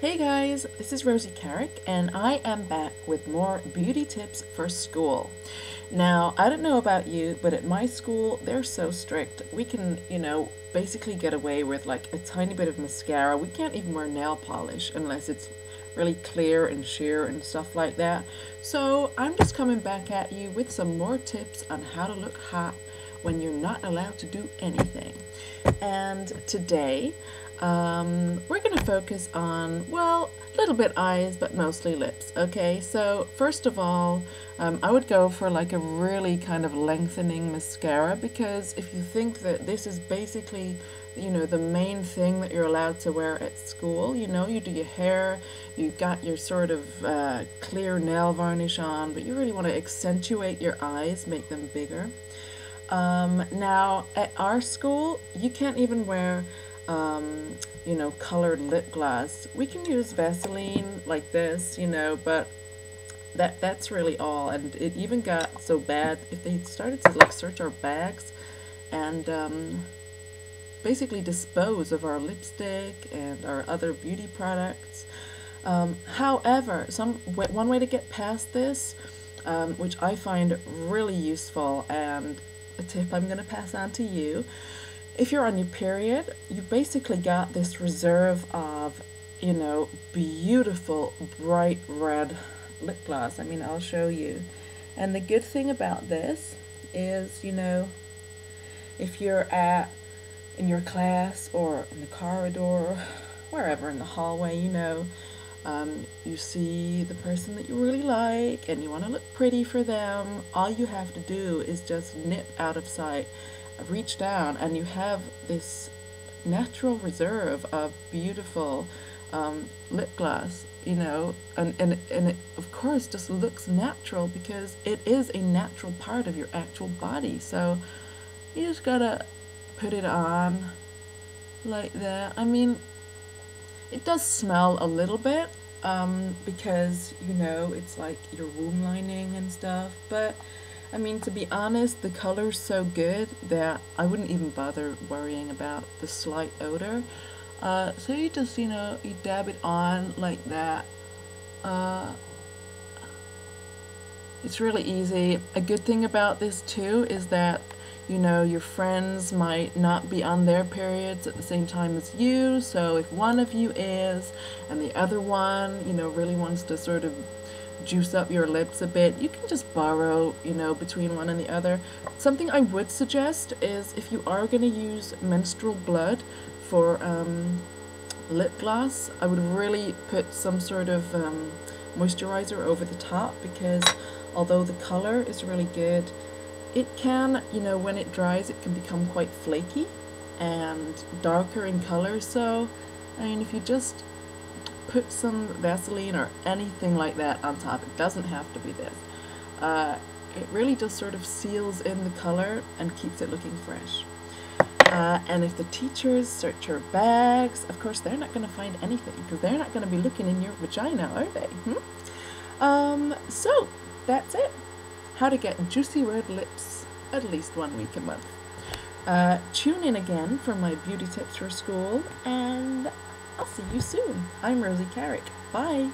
Hey guys, this is Rosy Carrick, and I am back with more beauty tips for school. Now, I don't know about you, but at my school, they're so strict. We can, you know, basically get away with like a tiny bit of mascara. We can't even wear nail polish unless it's really clear and sheer and stuff like that. So, I'm just coming back at you with some more tips on how to look hot when you're not allowed to do anything. And today, um, we're going to focus on, well, a little bit eyes, but mostly lips. Okay, so first of all, um, I would go for like a really kind of lengthening mascara because if you think that this is basically you know the main thing that you're allowed to wear at school you know you do your hair you've got your sort of uh, clear nail varnish on but you really want to accentuate your eyes make them bigger um, now at our school you can't even wear um, you know, colored lip gloss. We can use Vaseline like this, you know, but that that's really all. And it even got so bad if they started to like search our bags and um, basically dispose of our lipstick and our other beauty products. Um, however, some one way to get past this, um, which I find really useful and a tip I'm going to pass on to you, if you're on your period, you've basically got this reserve of, you know, beautiful bright red lip gloss. I mean, I'll show you. And the good thing about this is, you know, if you're at in your class or in the corridor, wherever in the hallway, you know, um, you see the person that you really like and you want to look pretty for them, all you have to do is just nip out of sight reach down and you have this natural reserve of beautiful um, lip gloss you know? And, and, and it of course just looks natural because it is a natural part of your actual body. So you just gotta put it on like that. I mean it does smell a little bit um, because you know it's like your womb lining and stuff but I mean, to be honest, the color's so good that I wouldn't even bother worrying about the slight odor. Uh, so you just, you know, you dab it on like that. Uh, it's really easy. A good thing about this too is that you know your friends might not be on their periods at the same time as you so if one of you is and the other one you know really wants to sort of juice up your lips a bit, you can just borrow, you know, between one and the other. Something I would suggest is if you are going to use menstrual blood for um, lip gloss, I would really put some sort of um, moisturizer over the top because although the color is really good, it can, you know, when it dries, it can become quite flaky and darker in color. So, I mean, if you just put some Vaseline or anything like that on top. It doesn't have to be this. Uh, it really just sort of seals in the color and keeps it looking fresh. Uh, and if the teachers search your bags, of course they're not going to find anything because they're not going to be looking in your vagina, are they? Hmm? Um, so that's it. How to get juicy red lips at least one week a month. Uh, tune in again for my beauty tips for school and I'll see you soon. I'm Rosy Carrick. Bye.